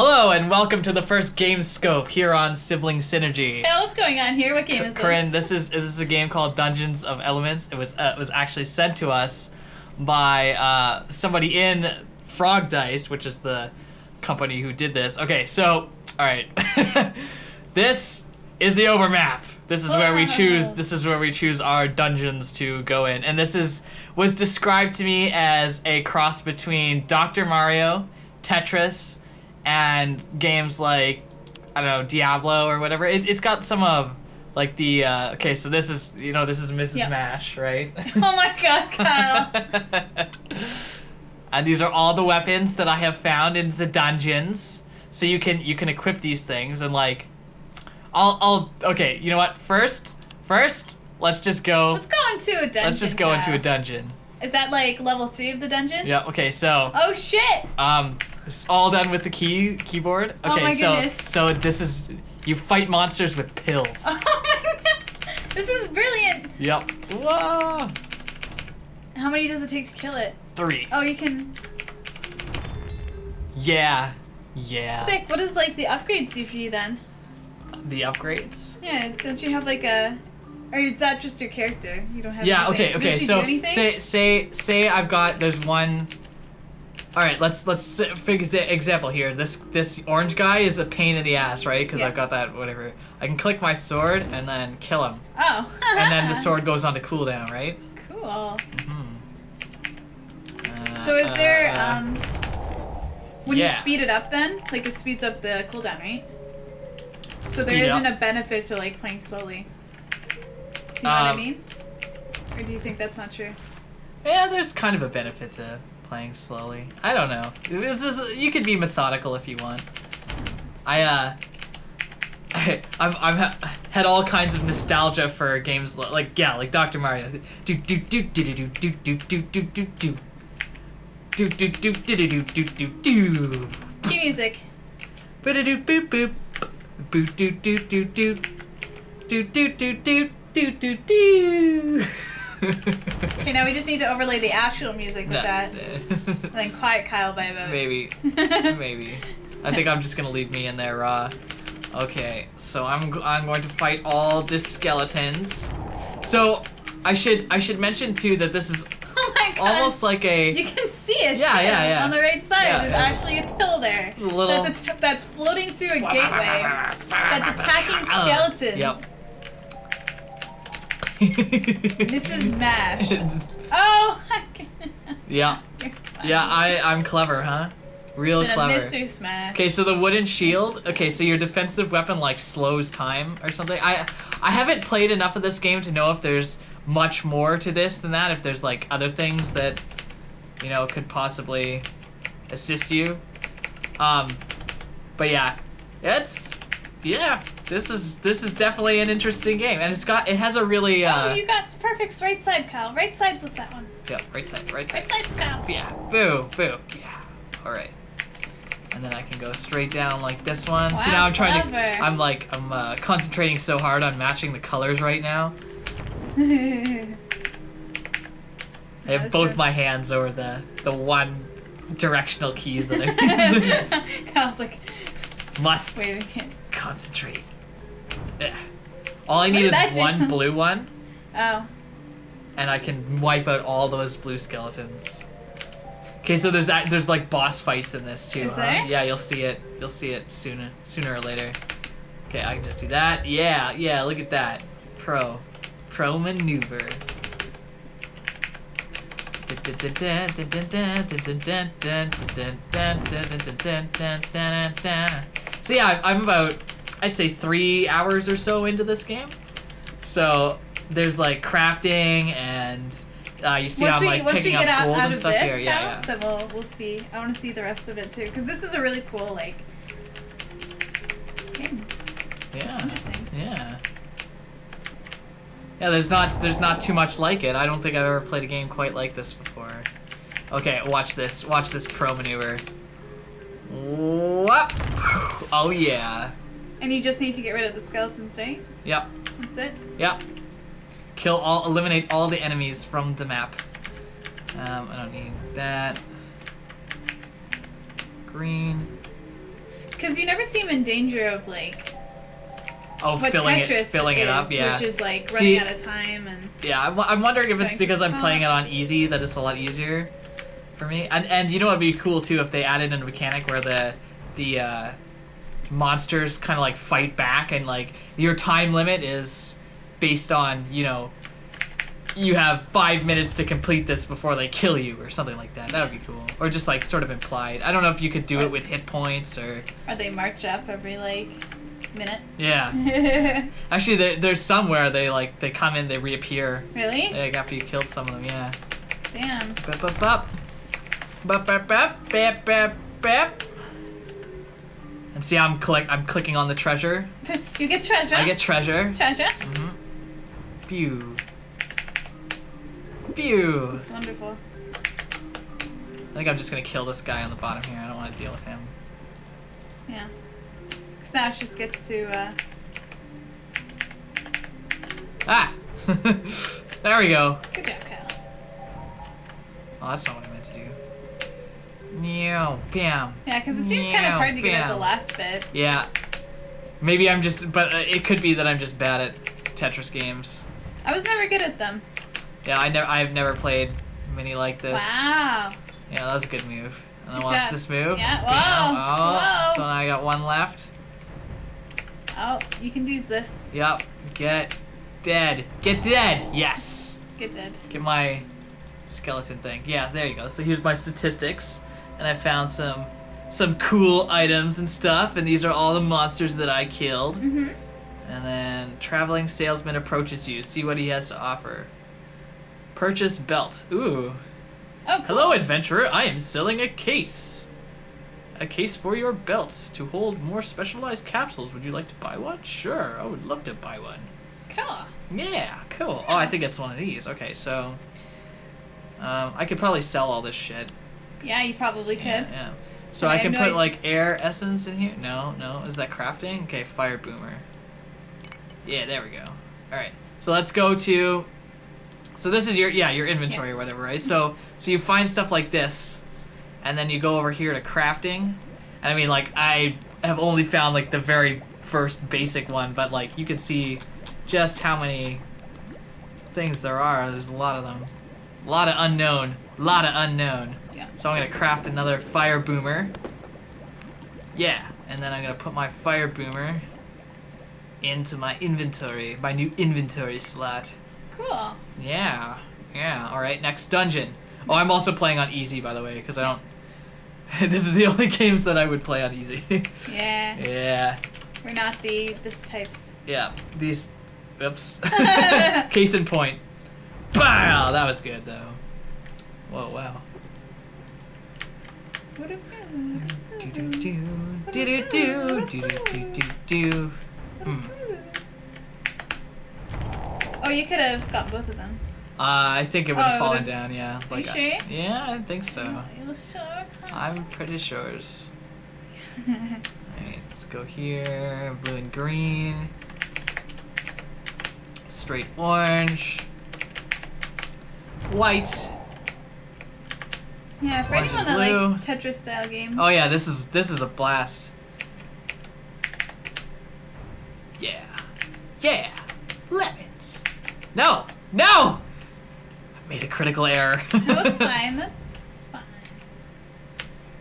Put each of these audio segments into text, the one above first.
Hello and welcome to the first Game Scope here on Sibling Synergy. Hey, what's going on here? What game is this? Corinne, this is this is a game called Dungeons of Elements. It was uh, it was actually sent to us by uh, somebody in Frogdice, which is the company who did this. Okay, so all right, this is the overmap. This is where we choose. This is where we choose our dungeons to go in, and this is was described to me as a cross between Dr. Mario, Tetris, and games like I don't know Diablo or whatever. It's it's got some of like the uh, okay. So this is you know this is Mrs. Yep. Mash, right? Oh my god, Kyle. and these are all the weapons that I have found in the dungeons. So you can you can equip these things and like, I'll I'll okay. You know what? First first let's just go. Let's go into a dungeon. Let's just go into a dungeon. Is that like level three of the dungeon? Yeah. Okay. So Oh shit! um, it's all done with the key keyboard. Oh Okay. my so goodness. so this is you fight monsters with pills. Oh my god! This is brilliant. Yep. Whoa. How many does it take to kill it? Three. Oh, you can. Yeah. Yeah. Sick. What does like the upgrades do for you then? The upgrades. Yeah, don't you have like a? Or is that just your character? You don't have. Yeah. anything? Okay. Okay. So say say say I've got there's one. All right. Let's let's for example here. This this orange guy is a pain in the ass, right? Because Yeah. I've got that whatever. I can click my sword and then kill him, Oh. and then the sword goes on to cooldown, right? Cool. Hmm. Uh, So is there uh, um? When you speed it up, then like it speeds up the cooldown, right? So there speed isn't up? a benefit to like playing slowly. You know what I Um, mean? Or do you think that's not true? Yeah, there's kind of a benefit to playing slowly. I don't know. It's just, you could be methodical if you want. I uh, I, I've I've had all kinds of nostalgia for games like yeah, like Dr. Mario. Do do do do do do do do do do do do. Do do do do do do do do do. Cue music. Ba-da-doo boop boop. Boo doo doo doo doo. Do do do do do do do. Okay, now we just need to overlay the actual music with that. And then quiet Kyle by about. Maybe. Maybe. I think I'm just gonna leave me in there raw. Okay, so I'm I'm going to fight all the skeletons. So I should I should mention too that this is Oh almost like a You can see it. Yeah, too, yeah, yeah. On the right side, Yeah, there's yeah. actually a pill there. A little- That's, a that's floating through a gateway. That's attacking ah. skeletons. Yep. This is MASH. Oh. yeah. Yeah, I I'm clever, huh? Real It's in clever. mystery smash. Okay, so the wooden shield. Okay, so your defensive weapon like slows time or something. I I haven't played enough of this game to know if there's much more to this than that. If there's like other things that you know could possibly assist you. Um, but yeah, it's yeah. This is this is definitely an interesting game, and it's got it has a really oh, uh you got perfect right side, Kyle. Right side's with that one. yeah right side right side Right side's Kyle. yeah boo boo yeah all right. And then I can go straight down like this one. See Wow, now I'm trying to. I'm like I'm uh, concentrating so hard on matching the colors right now. I have both good. my hands over the the one directional keys that I'm using. Kyle's like, Must wait, we can't. concentrate. Yeah. All I need is that do? one blue one, Oh. and I can wipe out all those blue skeletons. Okay, so there's that, there's like boss fights in this too, Is huh? there? Yeah, you'll see it. You'll see it sooner sooner or later. Okay, I can just do that. Yeah, yeah. Look at that. Pro, pro maneuver. So yeah, I'm about, I'd say three hours or so into this game. So there's like crafting and uh, you see once how I'm we like once we picking get up out, gold out and of stuff this, here. Yeah, yeah. then we'll we'll see. I want to see the rest of it too, because this is a really cool like game. Yeah. Yeah. Yeah, there's not there's not too much like it. I don't think I've ever played a game quite like this before. Okay, watch this. Watch this pro maneuver. Whoop. Oh yeah. And you just need to get rid of the skeletons, right? Yep. That's it. Yep. Kill all eliminate all the enemies from the map. Um, I don't need that. Green. because you never seem in danger of like Oh, what filling Tetris it, filling is, it up, yeah. which is like See- running out of time and Yeah, I'm, I'm wondering if it's because I'm playing it on easy that it's a lot easier for me. And and you know what'd be cool too if they added in a mechanic where the the uh, monsters kind of like fight back and like your time limit is based on you know you have five minutes to complete this before they kill you or something like that. That would be cool. Or just like sort of implied. I don't know if you could do it with hit points or or they march up every like minute. yeah. Actually, there, there's somewhere they like they come in, they reappear. really? Like after you killed some of them, yeah. Damn. And see, I'm click. I'm clicking on the treasure. you get treasure. I get treasure. treasure. Mm -hmm. Pew. Pew. It's wonderful. I think I'm just gonna kill this guy on the bottom here. I don't want to deal with him. Yeah. Snash just gets to uh Ah. there we go. good job, Kyle. Oh, that's not what I meant to do. Meow. Bam. Yeah, because it seems kind of hard to get at the last bit. Yeah. Maybe I'm just, but uh, it could be that I'm just bad at Tetris games. I was never good at them. Yeah, I never, I've never played many like this. Wow. Yeah, that was a good move. And then Good watch job. this move. Yeah, Bam. whoa, Oh, whoa. so now I got one left. Oh, you can use this. Yep. Get dead. Get dead. Yes. Get dead. Get my skeleton thing. Yeah, there you go. So here's my statistics, and I found some some cool items and stuff, and these are all the monsters that I killed. Mm-hmm. And then traveling salesman approaches you. See what he has to offer. Purchase belt. Ooh. Oh, cool. Hello, adventurer. I am selling a case. A case for your belts to hold more specialized capsules. Would you like to buy one? Sure, I would love to buy one. Cool. Yeah, cool. Oh, I think it's one of these. Okay, so um, I could probably sell all this shit. Yeah, you probably could. Yeah, yeah. So I I can no put like air essence in here. No, no. Is that crafting? Okay, fire boomer. Yeah, there we go. All right. So let's go to. So this is your yeah your inventory or whatever, right? So so you find stuff like this, and then you go over here to crafting. And I mean, like I have only found like the very first basic one, but like you can see just how many things there are. There's a lot of them. A lot of unknown. A lot of unknown. Yeah. So I'm gonna craft another fire boomer. Yeah, and then I'm gonna put my fire boomer into my inventory, my new inventory slot. Cool. Yeah, yeah. All right, next dungeon. Oh, I'm also playing on easy, by the way, because I don't. this is the only games that I would play on easy. Yeah. yeah, We're not the this types. yeah. These. Oops. Case in point. Wow, that was good though. Whoa, wow. Do do do do do do do do do do. Hmm. Oh, you could have got both of them. Uh, I think it would Oh, have it fallen down. Yeah. Are you I- yeah, I think so. You sure? I'm pretty sure. Alright, let's go here. Blue and green. Straight orange. White. Yeah, for Orange anyone that blue. likes Tetris style games. Oh yeah, this is this is a blast. Yeah. Yeah. Lemons. No. No. I made a critical error. No, it's fine. That's fine.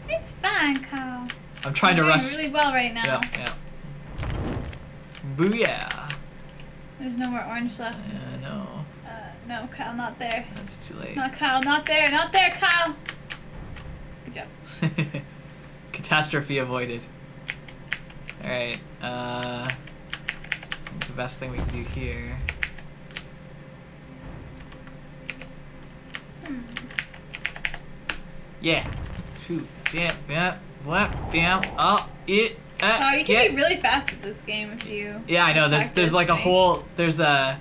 It's fine, Kyle. I'm trying to You're doing rush. really well right now. Yeah, yeah. Booyah. There's no more orange left. Yeah, no. Uh, no, Kyle, not there. That's too late. Not Kyle, not there, not there, Kyle. Job. Catastrophe avoided. Alright, uh. The best thing we can do here. Hmm. Yeah. Shoot. Yeah, yeah. What? Bam. Oh, it. Uh, Oh, you can be really fast at this game if you. Yeah, I know. There's there's like a whole there's a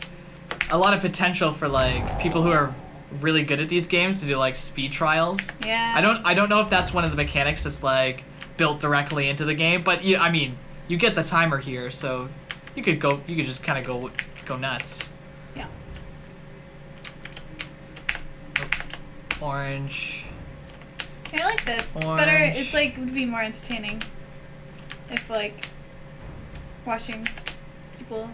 a lot of potential for like people who are really good at these games to do like speed trials. Yeah. I don't I don't know if that's one of the mechanics that's like built directly into the game, but you I mean, you get the timer here, so you could go you could just kind of go go nuts. Yeah. Oh, orange. I like this. It's better. Orange. It's like would be more entertaining. if like watching people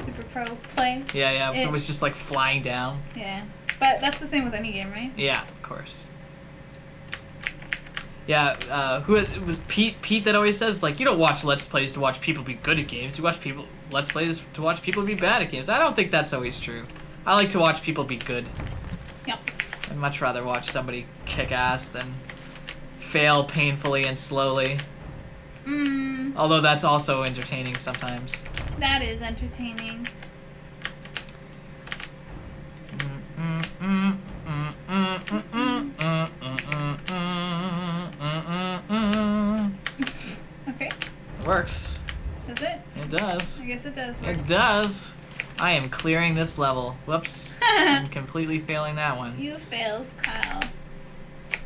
super pro play. Yeah, yeah. It, It- was just like flying down. Yeah. But that's the same with any game, right? Yeah, of course. Yeah, uh, who it was Pete? Pete that always says like you don't watch let's plays to watch people be good at games. You watch people let's plays to watch people be bad at games. I don't think that's always true. I like to watch people be good. Yep. I'd much rather watch somebody kick ass than fail painfully and slowly. Mm, Although that's also entertaining sometimes. that is entertaining. Okay. Works. Does it? It does. I guess it does work. It does. I am clearing this level. Whoops. I'm completely failing that one. you fails, Kyle.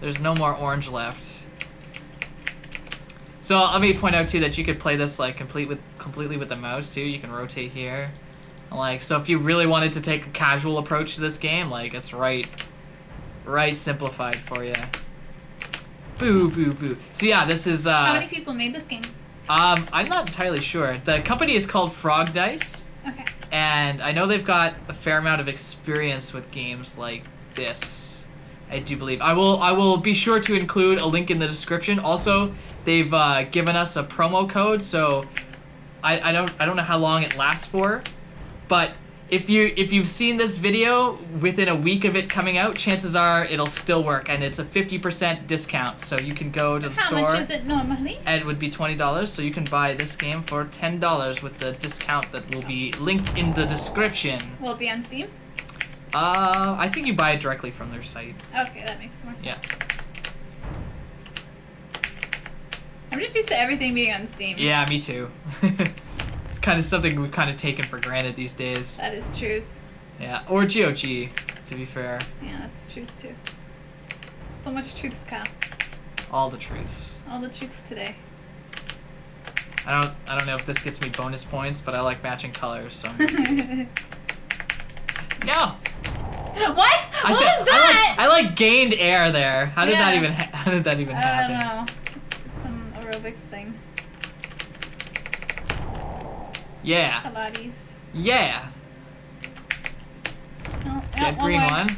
There's no more orange left. So let me point out too that you could play this like complete with completely with the mouse too. You can rotate here. Like so if you really wanted to take a casual approach to this game, like it's right right simplified for you. Boo boo boo. So yeah, this is uh How many people made this game? Um I'm not entirely sure. The company is called Frogdice Okay. and I know they've got a fair amount of experience with games like this. I do believe. I will. I will be sure to include a link in the description. Also, they've uh, given us a promo code, so I, I don't. I don't know how long it lasts for, but if you if you've seen this video within a week of it coming out, chances are it'll still work, and it's a fifty percent discount. So you can go to the How store. much is it normally? and it would be twenty dollars. So you can buy this game for ten dollars with the discount that will be linked in the description. Will it be on Steam? Uh, I think you buy it directly from their site. Okay, that makes more sense. Yeah. I'm just used to everything being on Steam. Yeah, me too. kind of something we've kind of taken for granted these days. That is truth. Yeah, or GOG, to be fair. Yeah, that's truth too. So much truths, Kyle. All the truths. All the truths today. I don't. I don't know if this gets me bonus points, but I like matching colors. So. no. What I was that? I like, I like gained air there. How did that even? Ha- how did that even I happen? I don't know. Some aerobics thing. Yeah. Pilates. Yeah. No, Get green one.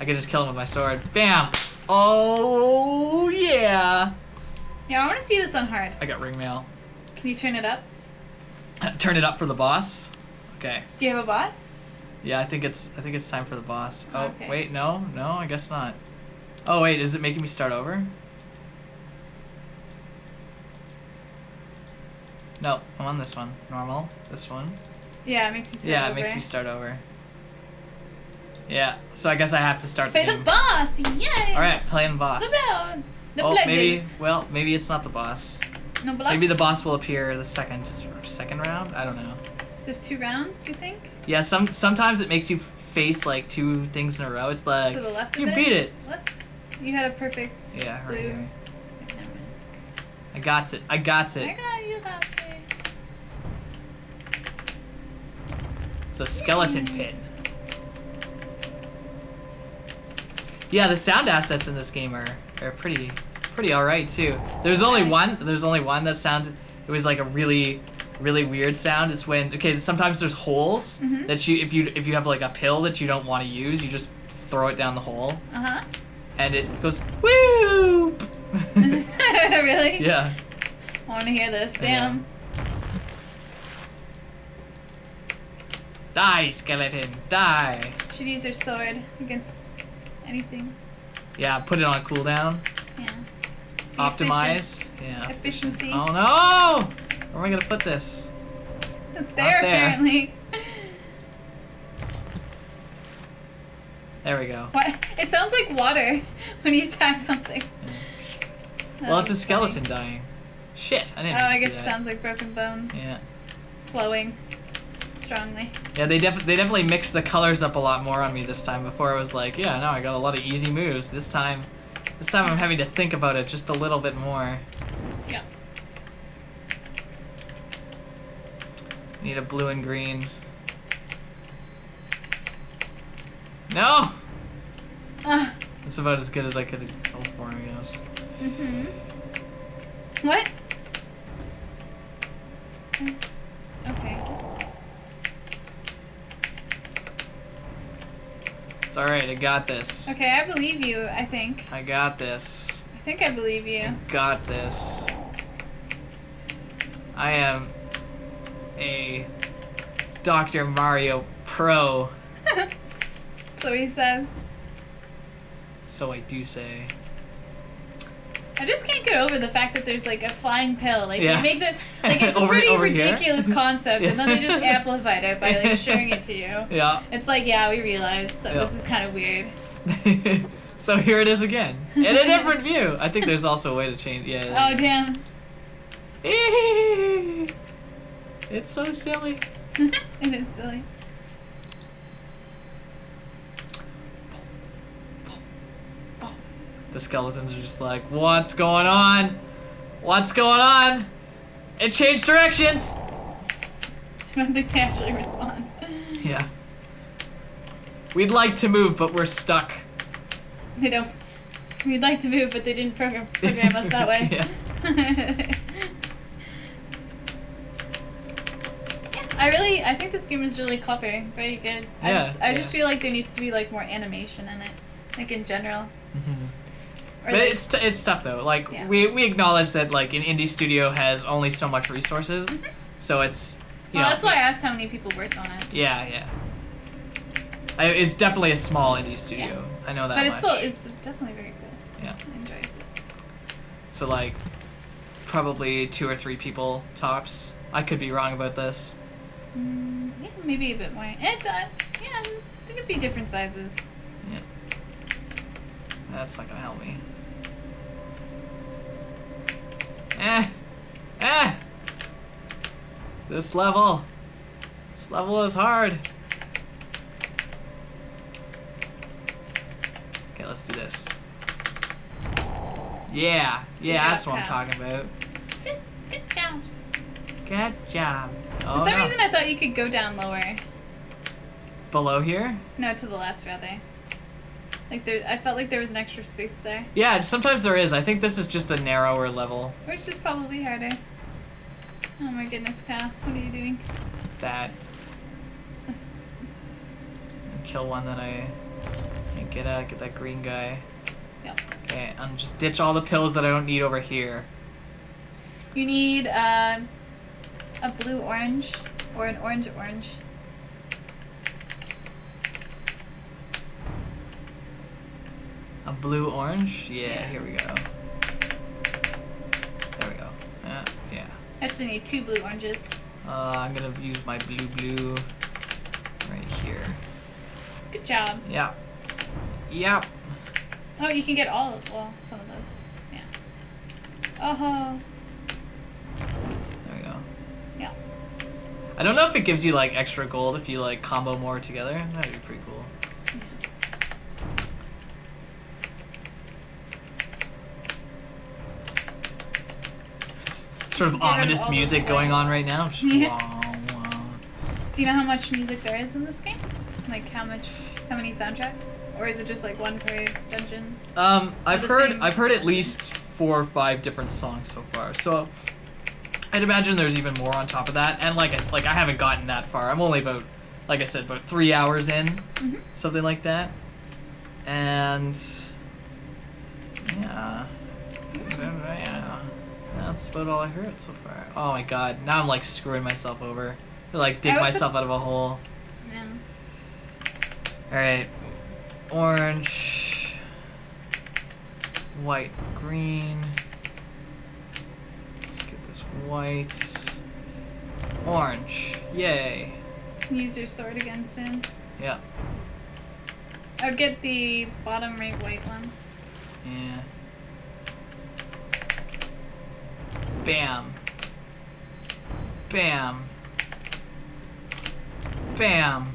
I could just kill him with my sword. Bam. Oh yeah. Yeah, I want to see this on hard. I got ring mail. Can you turn it up? Turn it up for the boss. Okay. Do you have a boss? Yeah, I think it's I think it's time for the boss. Oh Okay. wait, no, no, I guess not. Oh wait, is it making me start over? No, I'm on this one. Normal. This one. Yeah, it makes you start yeah, over. it makes me start over. Yeah, so I guess I have to start Let's play the the game. boss! Yay! Alright, playing boss. The! The oh, maybe. is- Well, maybe it's not the boss. No blood. Maybe the boss will appear the second second round. I don't know. There's two rounds, you think? Yeah, some sometimes it makes you face like two things in a row. It's like to the left you beat it. What? You had a perfect Yeah, right blue. here. I got it. I got it. I got you, got it. It's a skeleton pit. Yeah, the sound assets in this game are, are pretty pretty alright too. There's only one there's only one that sounded it was like a really really weird sound. It's when okay, sometimes there's holes Mhm. that you if you if you have like a pill that you don't want to use, you just throw it down the hole Uh huh. and it goes woo. really? yeah. I want to hear this. Yeah. Die skeleton, die. Should use her sword against anything. Yeah, put it on cooldown. Yeah. Be Optimize. Yeah. Efficiency. Oh no! Where am I gonna put this? efficient. There, there. apparently. There we go. what? It sounds like water when you attack something. Well, it's a skeleton funny. dying. Shit, I didn't. Oh, I guess it sounds like broken bones Yeah. flowing strongly. Yeah, they def they definitely mixed the colors up a lot more on me this time. Before it was like, yeah, no, I got a lot of easy moves. This time, this time I'm having to think about it just a little bit more. Yeah. Need a blue and green. No! Ah. That's about as good as I could go for, I guess. Mhm. What? It's alright, I got this. Okay, I believe you, I think. I got this. I think I believe you. I got this. I am a Dr. Mario Pro. so he says. So I do say. I just can't get over the fact that there's like a flying pill. Like Yeah. they make the like it's a Over- pretty over here? ridiculous concept, and then they just amplified it by like sharing it to you. Yeah. It's like yeah, we realized that Yeah. this is kind of weird. so here it is again. In a different view. I think there's also a way to change. Yeah. Oh damn. It's so silly. it is silly. The skeletons are just like, what's going on? What's going on? It changed directions. I don't think they actually respond. Yeah. We'd like to move, but we're stuck. They don't. We'd like to move, but they didn't program program us that way. Yeah. I really, I think this game is really clever, very good. I Yeah, just, I just feel like there needs to be like more animation in it, like in general. Mhm. Or But like, it's t- it's tough though. Like Yeah. we we acknowledge that like an indie studio has only so much resources, Mhm. so it's you well, know that's why I asked how many people worked on it. yeah yeah. I, it's definitely a small indie studio. I know that But it's much. still, it's definitely very good. Yeah. I enjoy it. So like, probably two or three people tops. I could be wrong about this. Mm, yeah, maybe a bit more. It, uh, yeah, could be different sizes. Yeah. That's not gonna help me. Eh. Eh. This level. This level is hard. Okay, let's do this. Yeah. Yeah, job, that's what I'm talking about. Good, good jobs. Good job. Oh, For some no. reason, I thought you could go down lower. Below here? No, to the left rather. Like there, I felt like there was an extra space there. Yeah, sometimes there is. I think this is just a narrower level. Which is probably harder. Oh my goodness, Kyle, what are you doing? That. Kill one that I can't get at. Get that green guy. Yep. Okay, I'm just ditch all the pills that I don't need over here. You need uh, a blue orange or an orange orange. A blue orange? Yeah, here we go. There we go. Yeah, yeah. I actually, need two blue oranges. Uh, I'm gonna use my blue blue right here. Good job. Yeah. Yep. Oh, you can get all of well, some of those. Yeah. Oh. There we go. Yeah. I don't know if it gives you like extra gold if you like combo more together. That'd be pretty cool. It's sort of ominous music going on right now. Just Yeah. wah, wah. Do you know how much music there is in this game? Like how much, how many soundtracks, or is it just like one per dungeon? Um, I've heard I've heard at least four or five different songs so far. So I'd imagine there's even more on top of that. And like I, like I haven't gotten that far. I'm only about like I said about three hours in, Mhm. something like that. And yeah, yeah, that's about all I heard so far. Oh my god, now I'm like screwing myself over. I, like dig put- myself out of a hole. Yeah. All right, orange, white, green. Let's get this white, orange. Yay! Use your sword again soon. Yeah, I would get the bottom right white one. yeah. Bam. Bam. Bam.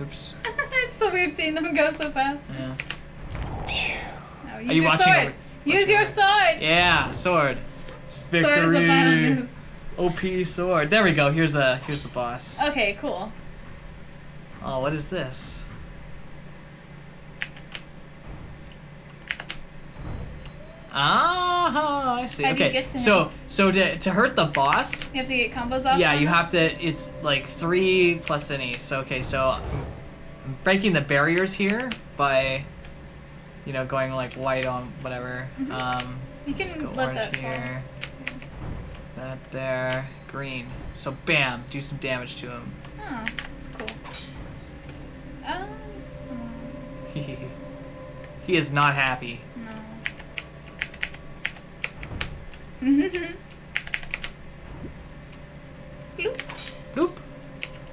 Oops. it's so weird seeing them go so fast. Yeah. No, use Are you your watching sword. use your over? sword. Yeah, sword. Sword is the final Victory. move. OP sword. There we go. Here's a here's the boss. Okay, cool. Oh, what is this? Ah, I see. How okay, so him? so to to hurt the boss, You have to get combos off. yeah, you them? have to. It's like three plus any. So okay, so I'm breaking the barriers here by, you know, going like white on whatever. Mhm. Um, You can let that fall. here. That there, green. So bam, do some damage to him. Oh, that's cool. Um, so, he is not happy. no. Mm-hmm. Bloop. Bloop.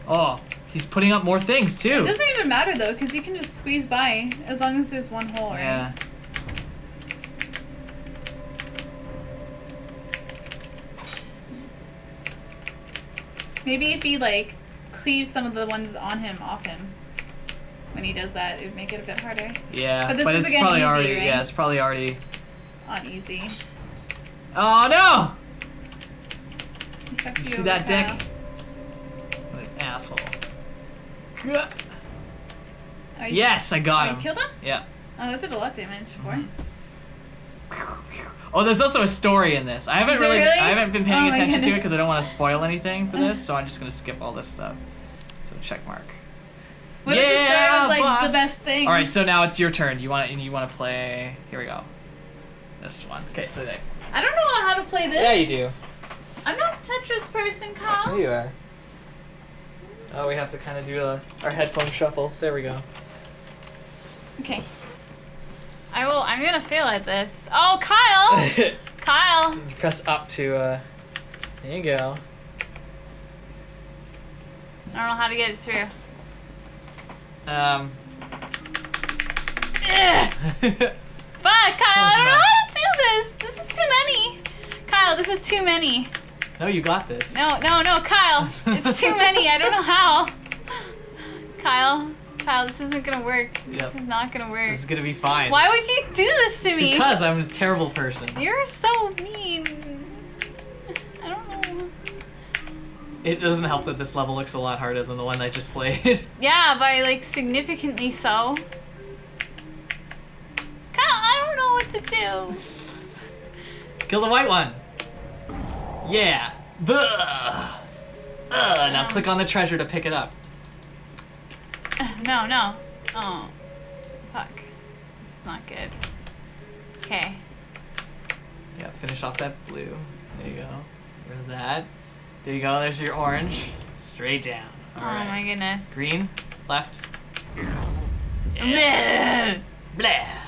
Oh, he's putting up more things too. It doesn't even matter though, because you can just squeeze by as long as there's one hole, right? Yeah. Maybe if he like cleaves some of the ones on him off him. When he does that, it would make it a bit harder. Yeah, But this but is it's again probably easy, already. right? Yeah, it's probably already. On easy. Oh no! You you see that dick? What an asshole. Oh, Yes, I Oh, got you killed him? Yeah. Oh, that did a lot of damage for. Mhm. Oh, there's also a story in this. I haven't really, really? I haven't been paying Oh attention to it because I don't want to spoil anything for this, so I'm just gonna skip all this stuff. So check mark. What if the story Yeah, was like boss. the best thing? All right, so now it's your turn. You want and you want to play. Here we go. This one. Okay, so there. I don't know how to play this. Yeah, you do. I'm not a Tetris person, Kyle. There you are. Oh, we have to kind of do a, our headphone shuffle. There we go. Okay. I will. I'm gonna fail at this. Oh, Kyle! you Kyle! press up to. uh There you go. I don't know how to get it through. Um. Fuck, Kyle! I don't know how to do this. This is too many. Kyle, this is too many. no, you got this. No, no, no, Kyle. It's too many. I don't know how. Kyle, Kyle, this isn't gonna work. Yep. This is not gonna work. This is gonna be fine. Why would you do this to me? Because I'm a terrible person. You're so mean. I don't know. It doesn't help that this level looks a lot harder than the one I just played. Yeah, by like significantly so. Kyle, I don't know what to do. Kill the white one. Yeah. Buh. Ugh. Now Um. click on the treasure to pick it up. No, no. Oh. Fuck. This is not good. Okay. Yeah, finish off that blue. There you go. Rid of that. There you go. There's your orange. Straight down. All oh right. my goodness. Green, left. Yeah. Bleh. Blah.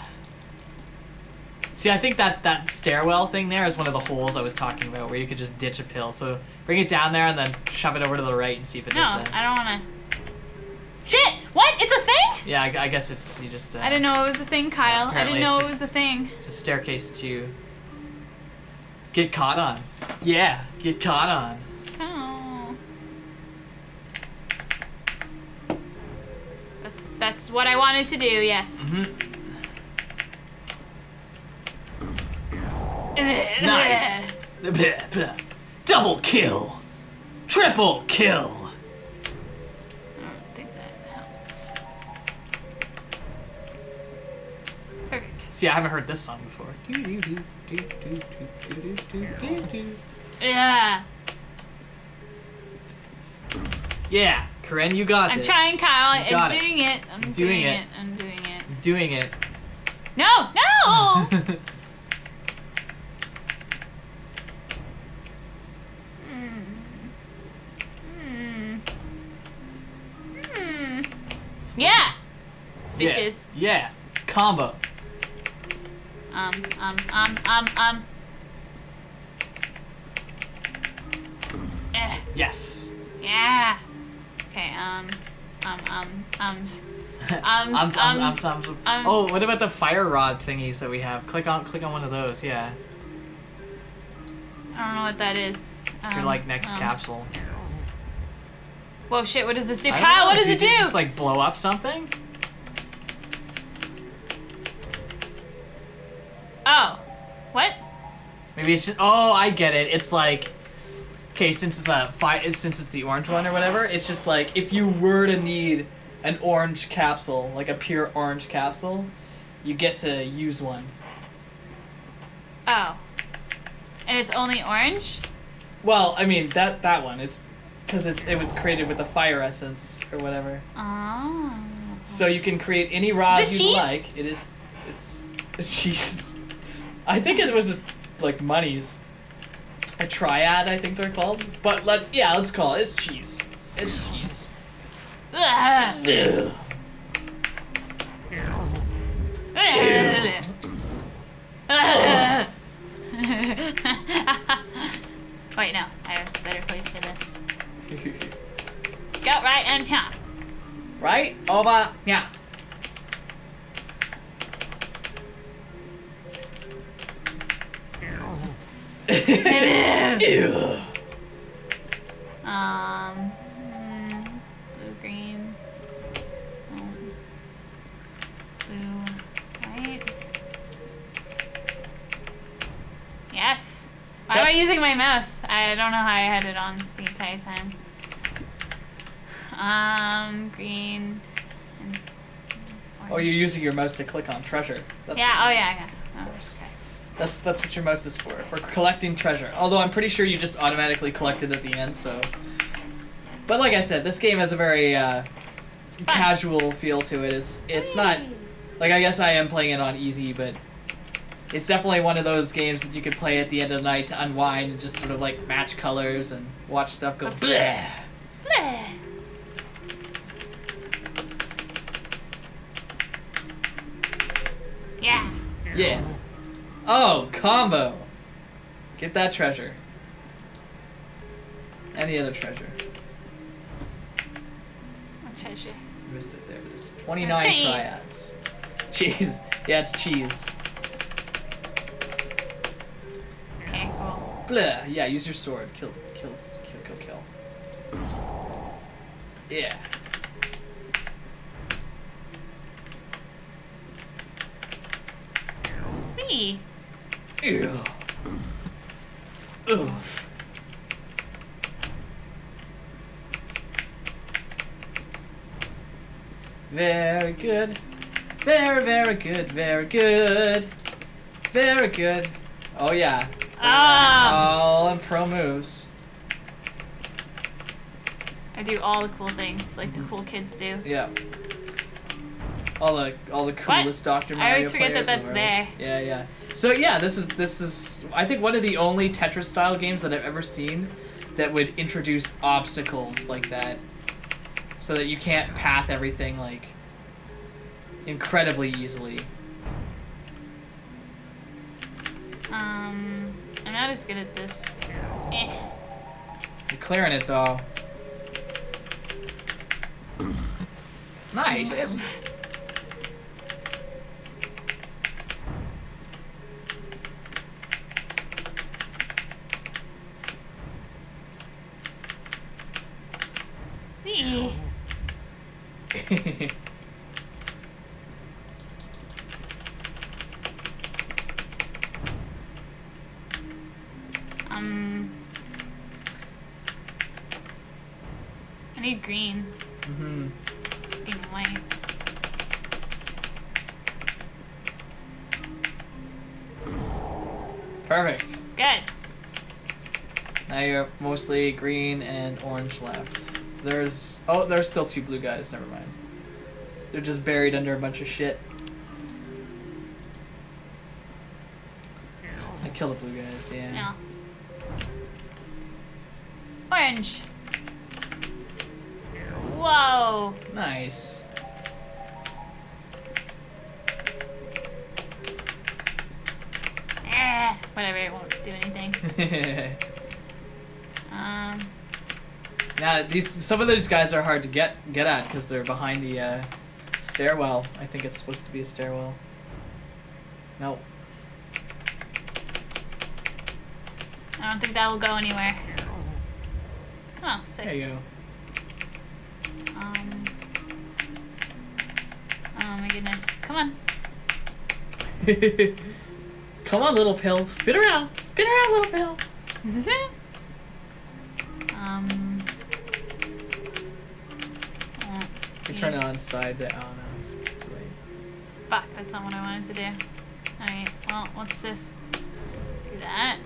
See, I think that that stairwell thing there is one of the holes I was talking about, where you could just ditch a pill. So bring it down there and then shove it over to the right and see if it No, does that. I don't wanna. Shit! What? It's a thing? Yeah, I, I guess it's you just. Uh, I didn't know it was a thing, Kyle. I didn't know it was a thing. It's a staircase that you get caught on. Yeah, get caught on. Oh. That's that's what I wanted to do. Yes. Mhm. Nice. Double kill. Triple kill. I don't think that helps. Perfect. See, I haven't heard this song before. Yeah. Yeah, Karen, you got it. I'm this. trying, Kyle. You I'm got it. doing it. I'm Doing doing, it. it. I'm doing it. Doing it. No, no. Yeah. Yeah, Bitches. Yeah. Combo. Um, um, um, um, um. Eh, Yes. yeah. Okay, um, um, um, ums. Ums, Ums, ums, ums, ums, ums. Oh, what about the fire rod thingies that we have? Click on click on one of those, yeah. I don't know what that is. It's your Um, like next um. capsule. Whoa, shit, what does this do? Kyle, know, what does it do? Just like blow up something? Oh. What? Maybe it's just oh I get it. It's like okay, since it's a fi- since it's the orange one or whatever, it's just like if you were to need an orange capsule, like a pure orange capsule, you get to use one. Oh. And it's only orange? Well, I mean that that one. It's because it's it was created with a fire essence or whatever. Oh. So you can create any rod you cheese? like. It is. It's. It's cheese. I think it was like monies. A triad, I think they're called. But let's yeah, let's call it. It's cheese. It's cheese. Ugh. Wait, no. Go right and yeah. right? Over. Yeah. Ew. Um, blue, green, blue, white. Yes. Why am I using my mouse? I don't know how I had it on the entire time. Um, green. And Oh, you're using your mouse to click on treasure. That's yeah. Oh yeah. Yeah. Oh, that's. That's that's what your mouse is for. For collecting treasure. Although I'm pretty sure you just automatically collect it at the end. So. But like I said, this game has a very uh, casual feel to it. It's it's not like I guess I am playing it on easy, but it's definitely one of those games that you could play at the end of the night to unwind and just sort of like match colors and watch stuff go. Bleh. Bleh. Yeah. Oh, combo. Get that treasure. Any other treasure. What treasure? Missed it. There it is. 29 cheese. triads. Cheese. Yeah, it's cheese. Okay, cool. Blah. Yeah, use your sword. Kill, kill, kill, kill, kill. Yeah. Whee! Ew. Oof. Very good. Very, very good. Very good. Very good. Oh, yeah. Ah! All in pro moves. I do all the cool things like the cool kids do. Yeah. All the all the What? coolest Dr. I always forget that in the that's world. Yeah, yeah. So yeah, this is this is I think one of the only Tetris style games that I've ever seen that would introduce obstacles like that. So that you can't path everything like incredibly easily. Um, I'm not as good at this. Eh. You're clearing it though. Nice. green. Mm-hmm. Green and white. Perfect. Good. Now you're mostly green and orange left. There's oh, there's still two blue guys. Never mind. They're just buried under a bunch of shit. I kill the blue guys. Yeah. Yeah. These some of these guys are hard to get get at because they're behind the uh, stairwell. I think it's supposed to be a stairwell. Nope. I don't think that will go anywhere. Oh, sick. There you go. Um. Oh my goodness. Come on. Come on, little pill. Spin around. Spin around, little pill. You yeah. on side to. Oh no. Fuck, that's not what I wanted to do. Alright, well, let's just do that.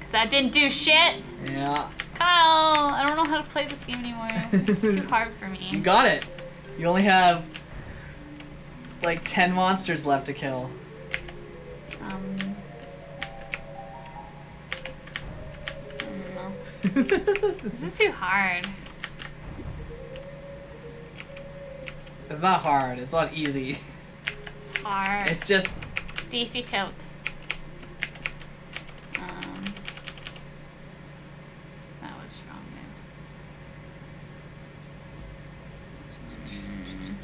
Cause that didn't do shit. Yeah. Kyle, I don't know how to play this game anymore. It's too hard for me. You got it. You only have like 10 monsters left to kill. Um. I don't know. This is too hard. It's not hard. It's not easy. It's hard. It's just difficult. Um. That was wrong move. Mm.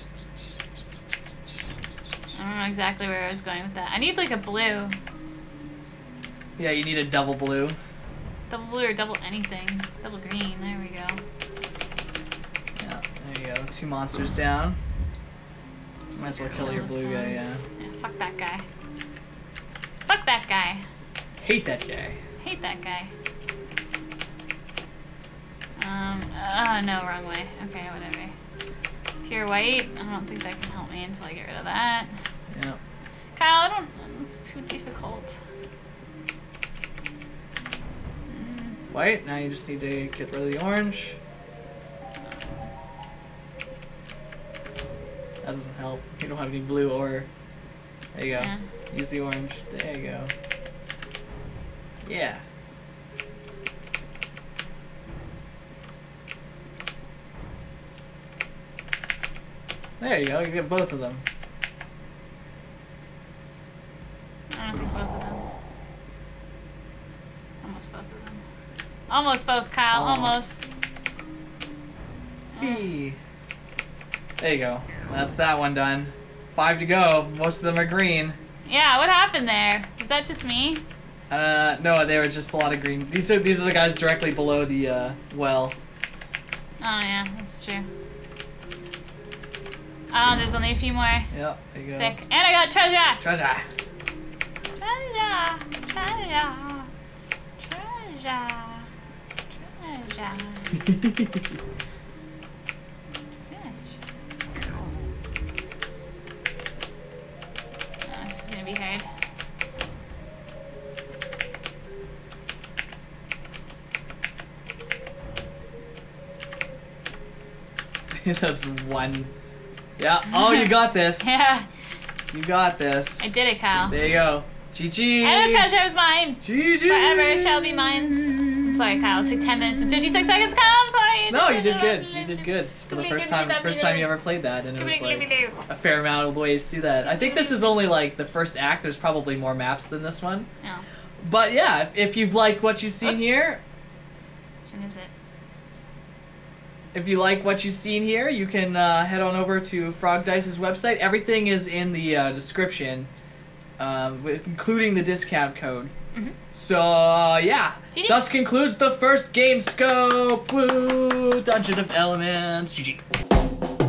I don't know exactly where I was going with that. I need like a blue. yeah. You need a double blue. Double blue or double anything. Double green. There we go. Yeah. There you go. Two monsters down. Might as well kill your blue guy. Yeah. Yeah, fuck that guy. Fuck that guy. Hate that guy. Hate that guy. Um, uh, no, wrong way. Okay, whatever. Pure white, I don't think that can help me until I get rid of that. Yeah. Kyle, I don't, it's too difficult. Mm, White. Now you just need to get rid of the orange. That doesn't help. You don't have any blue or. There you go. yeah. Use the orange. There you go. Yeah. There you go. You get both of them. I don't think both of them. Almost both of them. Almost both, Kyle, Almost. almost. Hey. There you go. That's that one done. Five to go. Most of them are green. Yeah, what happened there? Was that just me? Uh, no, they were just a lot of green. These are these are the guys directly below the uh, well. Oh yeah, that's true. Oh, there's only a few more. Yep. There you go. Sick. And I got treasure! Treasure. Treasure! Treasure! Treasure! Treasure! That's one. Yeah. Oh, you got this. Yeah, You got this. I did it, Kyle. There you go. GG. And the treasure is mine! GG. Forever shall be mine. I'm sorry, Kyle. It took 10 minutes and 56 seconds. Kyle, I'm sorry. No, you did good. You did good for the first time. First time you ever played that, and it was like a fair amount of ways to do that. I think this is only like the first act. There's probably more maps than this one. No. But yeah, if, if you've liked what you've seen Oops. here, Which one is it? If you like what you've seen here, you can uh, head on over to Frogdice's website. Everything is in the uh, description, um, with, including the discount code. Mhm. So uh, yeah, GG. thus concludes the first game scope. Woo! Dungeon of Elements. GG.